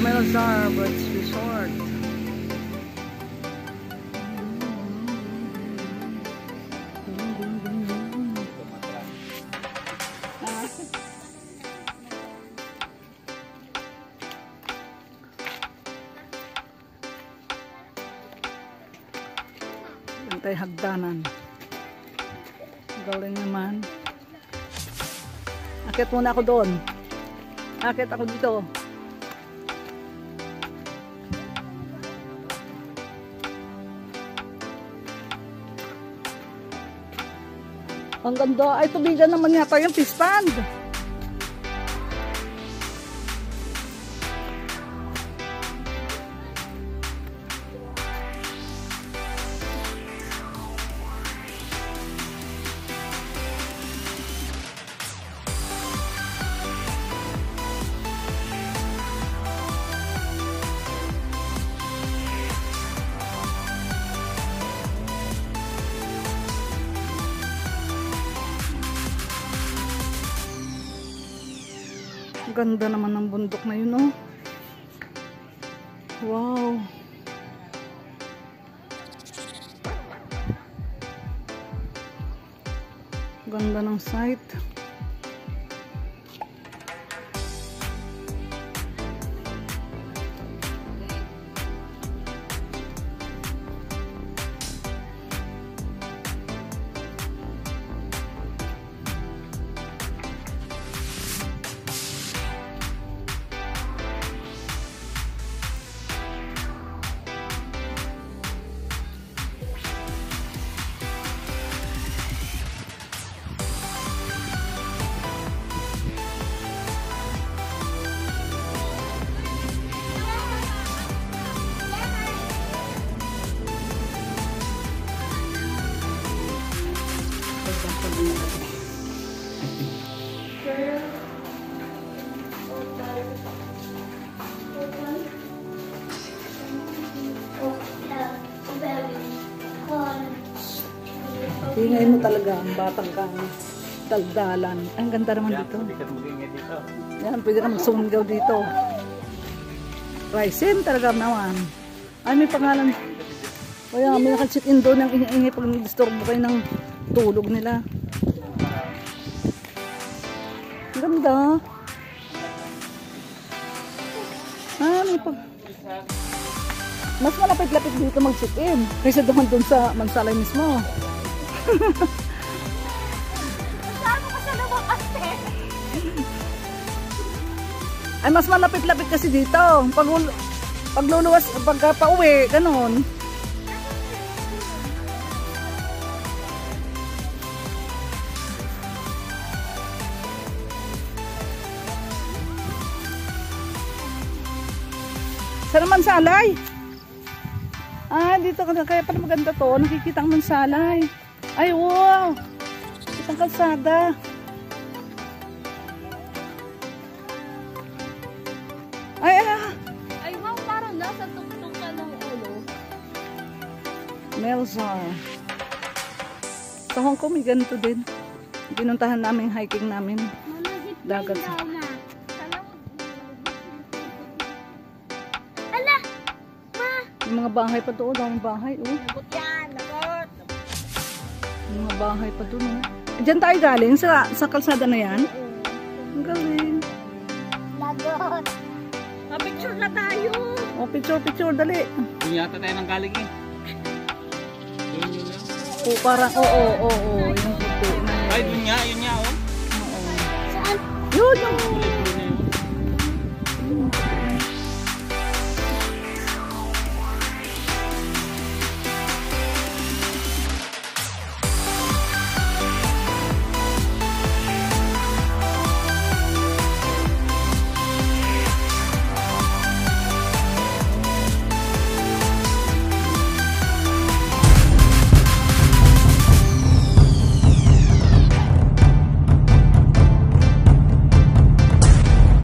Melazar Beach Resort. Bantay hagdanan. Galing naman. Akit muna ako doon. Akit ako dito. Ang ganda. Ay, tubigan naman yata yung fish pond. Ganda naman ng bundok na yun, oh. Wow. Ganda ng site. Ingay mo talaga ang batang kang daldalan. Ang ganda naman dito. Hindi ka magingay dito. Yan, pwede ka dito. Raisin talaga naman. Ay, may pangalan. Kaya may naka-check-in doon ang ingay pag disturbo kayo ng tulog nila. Ganda. Ah, may pag... Mas malapit-lapit dito mag-check-in. Kaysa doon doon sa Mansalay mismo. Saan ka sa loob kasi? Ay, mas malapit-lapit kasi dito. Pag, pag luluwas, pagka pauwi, ganun. Saan naman salay? Ah, dito ka kaya pala maganda to. Nakikita ang mansalay. Ay, wow! Isang kalsada. Ay, ah! Ay, wow, parang nasa tuktok ka ng ulo. Melzar. Sa Hong Kong may ganito din. Pinuntahan namin hiking namin. Mama, Dagat. daw na. Ala! Ma! Yung mga bahay pa doon, daming bahay. Oh. Yan, mga bahay pa doon. Oh. Diyan tayo galing sa, sa kalsada na yan. Ang galing. Nagot! Pa-picture na tayo! Oh, picture, picture, dali. Doon yata tayo nang galing eh. Doon yun lang. Oh, parang, oo, oo, oo. Yung na yun. Ay, doon nga, yun nga oh. Oo. Saan? Yun, yung